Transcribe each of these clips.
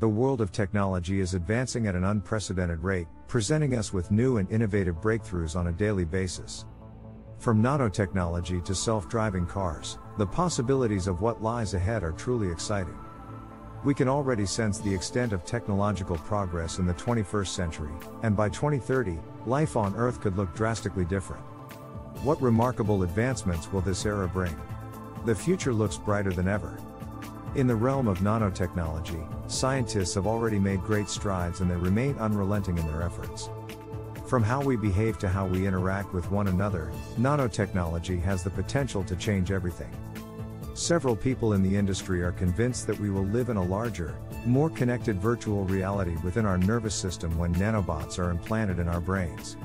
The world of technology is advancing at an unprecedented rate, presenting us with new and innovative breakthroughs on a daily basis. From nanotechnology to self driving cars, the possibilities of what lies ahead are truly exciting. We can already sense the extent of technological progress in the 21st century, and by 2030, life on Earth could look drastically different. What remarkable advancements will this era bring? The future looks brighter than ever. In the realm of nanotechnology, scientists have already made great strides and they remain unrelenting in their efforts. From how we behave to how we interact with one another, nanotechnology has the potential to change everything. Several people in the industry are convinced that we will live in a larger, more connected virtual reality within our nervous system when nanobots are implanted in our brains.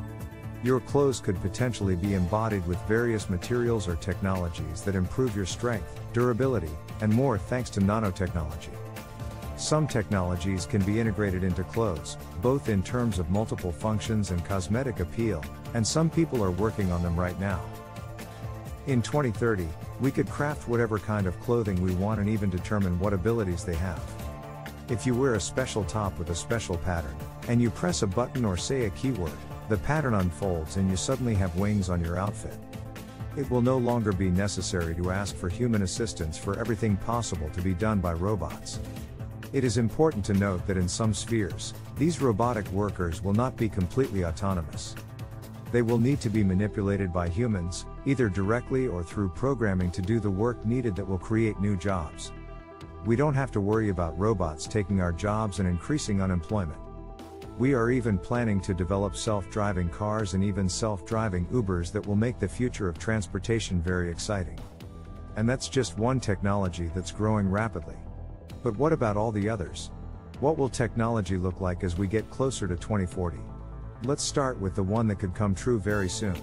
Your clothes could potentially be embodied with various materials or technologies that improve your strength, durability, and more thanks to nanotechnology. Some technologies can be integrated into clothes, both in terms of multiple functions and cosmetic appeal, and some people are working on them right now. In 2030, we could craft whatever kind of clothing we want and even determine what abilities they have. If you wear a special top with a special pattern, and you press a button or say a keyword, the pattern unfolds and you suddenly have wings on your outfit. It will no longer be necessary to ask for human assistance for everything possible to be done by robots. It is important to note that in some spheres, these robotic workers will not be completely autonomous. They will need to be manipulated by humans, either directly or through programming to do the work needed that will create new jobs. We don't have to worry about robots taking our jobs and increasing unemployment. We are even planning to develop self driving cars and even self driving Ubers that will make the future of transportation very exciting. And that's just one technology that's growing rapidly. But what about all the others? What will technology look like as we get closer to 2040? Let's start with the one that could come true very soon.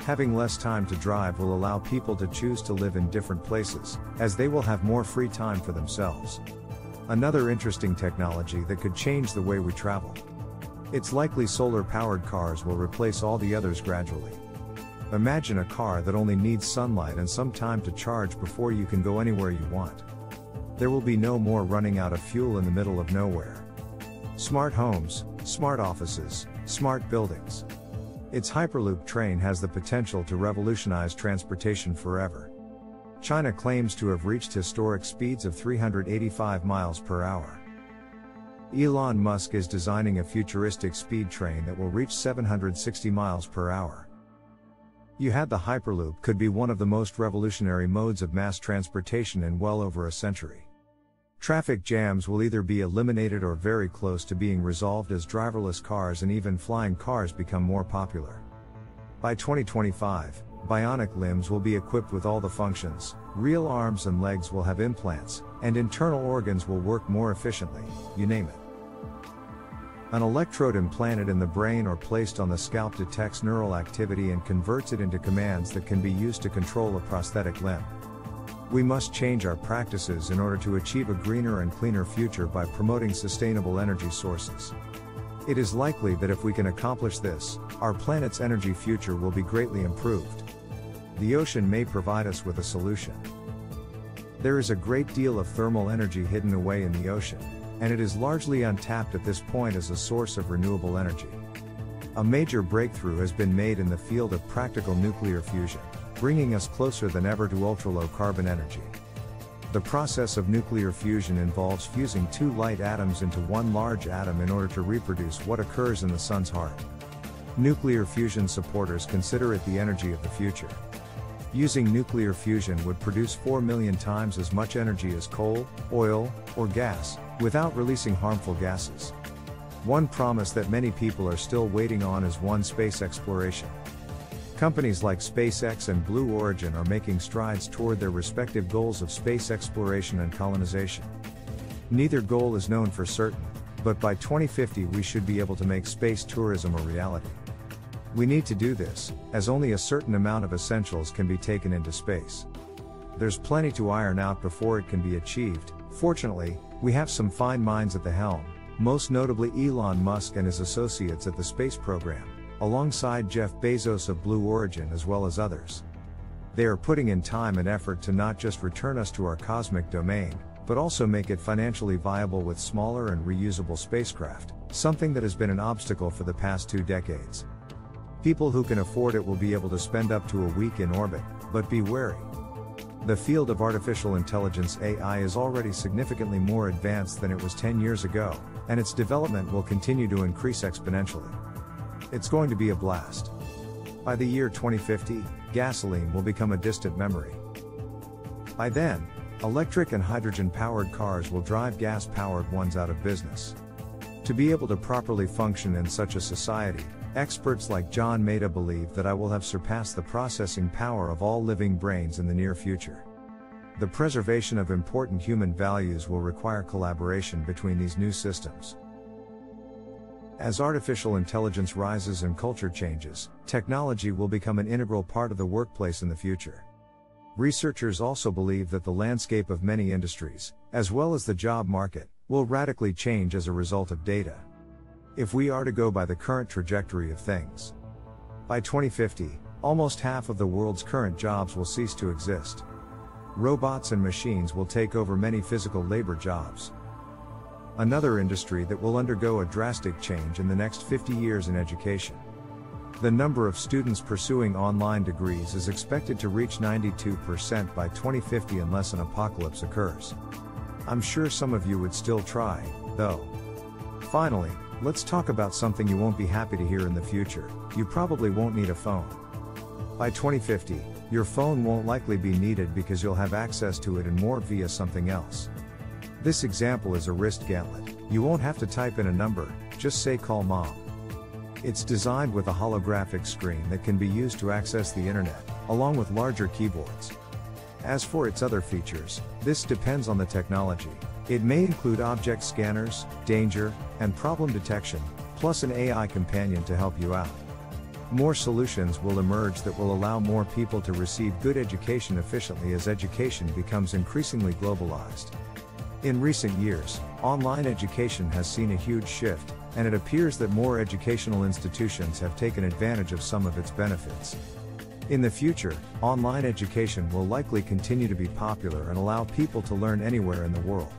Having less time to drive will allow people to choose to live in different places, as they will have more free time for themselves. Another interesting technology that could change the way we travel. It's likely solar powered cars will replace all the others gradually. Imagine a car that only needs sunlight and some time to charge before you can go anywhere you want. There will be no more running out of fuel in the middle of nowhere. Smart homes, smart offices, smart buildings. Its Hyperloop train has the potential to revolutionize transportation forever. China claims to have reached historic speeds of 385 miles per hour. Elon Musk is designing a futuristic speed train that will reach 760 miles per hour. You had the Hyperloop could be one of the most revolutionary modes of mass transportation in well over a century. Traffic jams will either be eliminated or very close to being resolved as driverless cars and even flying cars become more popular. By 2025, bionic limbs will be equipped with all the functions, real arms and legs will have implants, and internal organs will work more efficiently, you name it. An electrode implanted in the brain or placed on the scalp detects neural activity and converts it into commands that can be used to control a prosthetic limb. We must change our practices in order to achieve a greener and cleaner future by promoting sustainable energy sources. It is likely that if we can accomplish this, our planet's energy future will be greatly improved. The ocean may provide us with a solution. There is a great deal of thermal energy hidden away in the ocean, and it is largely untapped at this point as a source of renewable energy. A major breakthrough has been made in the field of practical nuclear fusion bringing us closer than ever to ultra-low carbon energy. The process of nuclear fusion involves fusing two light atoms into one large atom in order to reproduce what occurs in the sun's heart. Nuclear fusion supporters consider it the energy of the future. Using nuclear fusion would produce 4 million times as much energy as coal, oil, or gas, without releasing harmful gases. One promise that many people are still waiting on is one space exploration. Companies like SpaceX and Blue Origin are making strides toward their respective goals of space exploration and colonization. Neither goal is known for certain, but by 2050 we should be able to make space tourism a reality. We need to do this, as only a certain amount of essentials can be taken into space. There's plenty to iron out before it can be achieved. Fortunately, we have some fine minds at the helm, most notably Elon Musk and his associates at the space program alongside Jeff Bezos of Blue Origin as well as others. They are putting in time and effort to not just return us to our cosmic domain, but also make it financially viable with smaller and reusable spacecraft, something that has been an obstacle for the past two decades. People who can afford it will be able to spend up to a week in orbit, but be wary. The field of artificial intelligence AI is already significantly more advanced than it was 10 years ago, and its development will continue to increase exponentially. It's going to be a blast. By the year 2050, gasoline will become a distant memory. By then, electric and hydrogen powered cars will drive gas powered ones out of business. To be able to properly function in such a society, experts like John Maeda believe that I will have surpassed the processing power of all living brains in the near future. The preservation of important human values will require collaboration between these new systems. As artificial intelligence rises and culture changes, technology will become an integral part of the workplace in the future. Researchers also believe that the landscape of many industries, as well as the job market, will radically change as a result of data. If we are to go by the current trajectory of things, by 2050, almost half of the world's current jobs will cease to exist. Robots and machines will take over many physical labor jobs. Another industry that will undergo a drastic change in the next 50 years in education. The number of students pursuing online degrees is expected to reach 92% by 2050 unless an apocalypse occurs. I'm sure some of you would still try, though. Finally, let's talk about something you won't be happy to hear in the future you probably won't need a phone. By 2050, your phone won't likely be needed because you'll have access to it and more via something else. This example is a wrist gantlet. You won't have to type in a number, just say call mom. It's designed with a holographic screen that can be used to access the internet, along with larger keyboards. As for its other features, this depends on the technology. It may include object scanners, danger, and problem detection, plus an AI companion to help you out. More solutions will emerge that will allow more people to receive good education efficiently as education becomes increasingly globalized. In recent years, online education has seen a huge shift, and it appears that more educational institutions have taken advantage of some of its benefits. In the future, online education will likely continue to be popular and allow people to learn anywhere in the world.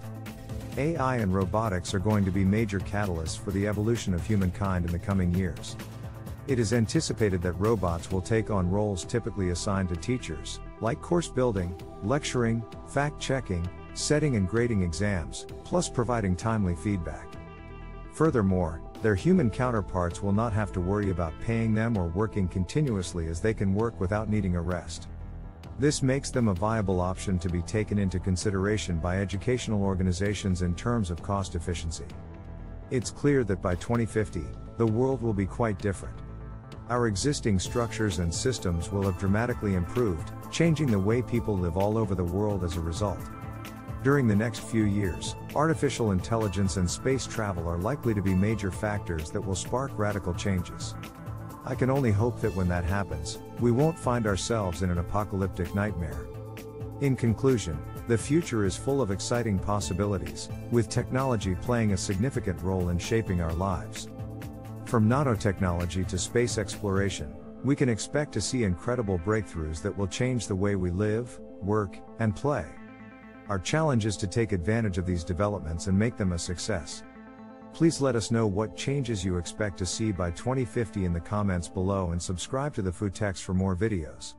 AI and robotics are going to be major catalysts for the evolution of humankind in the coming years. It is anticipated that robots will take on roles typically assigned to teachers, like course building, lecturing, fact checking, setting and grading exams, plus providing timely feedback. Furthermore, their human counterparts will not have to worry about paying them or working continuously as they can work without needing a rest. This makes them a viable option to be taken into consideration by educational organizations in terms of cost efficiency. It's clear that by 2050, the world will be quite different. Our existing structures and systems will have dramatically improved, changing the way people live all over the world as a result. During the next few years, artificial intelligence and space travel are likely to be major factors that will spark radical changes. I can only hope that when that happens, we won't find ourselves in an apocalyptic nightmare. In conclusion, the future is full of exciting possibilities, with technology playing a significant role in shaping our lives. From nanotechnology to space exploration, we can expect to see incredible breakthroughs that will change the way we live, work, and play. Our challenge is to take advantage of these developments and make them a success. Please let us know what changes you expect to see by 2050 in the comments below and subscribe to the FuTechs for more videos.